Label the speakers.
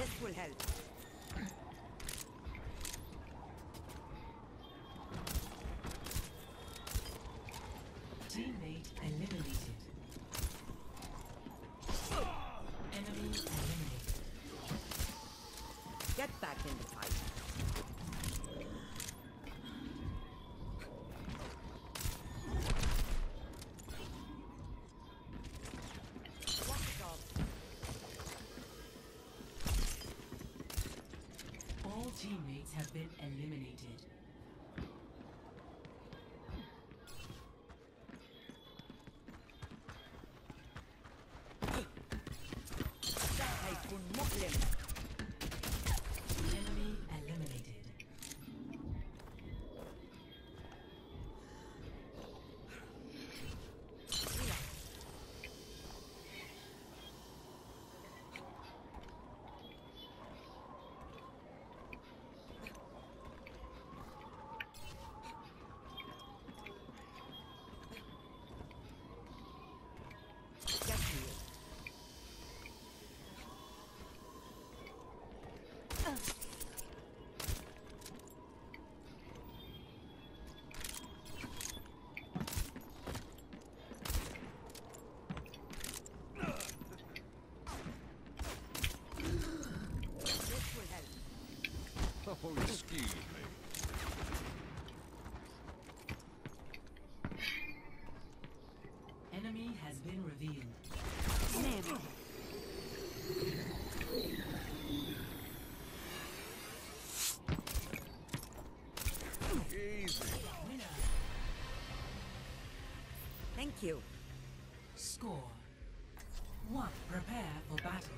Speaker 1: This will help.
Speaker 2: Teammate eliminated. Enemy eliminated.
Speaker 1: Get back in the fight.
Speaker 2: All teammates have been eliminated.
Speaker 3: Oh, excuse me.
Speaker 2: Enemy has been revealed.
Speaker 1: Never.
Speaker 3: Easy.
Speaker 2: Winner.
Speaker 1: Thank you.
Speaker 2: Score. One. Prepare for battle.